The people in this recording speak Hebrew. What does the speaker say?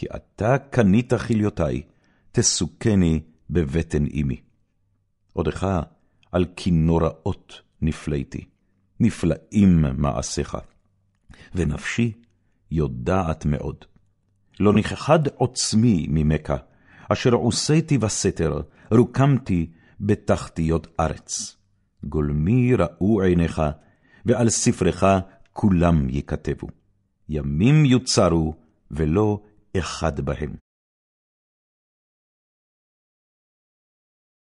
כי אתה קנית כליותי, תסוכני בבטן אמי. עודך על כינוראות נפלאתי, נפלאים מעשיך, ונפשי יודעת מאוד. לא נכחד עוצמי ממך, אשר עושיתי בסתר, רוקמתי בתחתיות ארץ. גולמי ראו עיניך, ועל ספרך כולם ייכתבו. ימים יוצרו, ולא אחד בהם.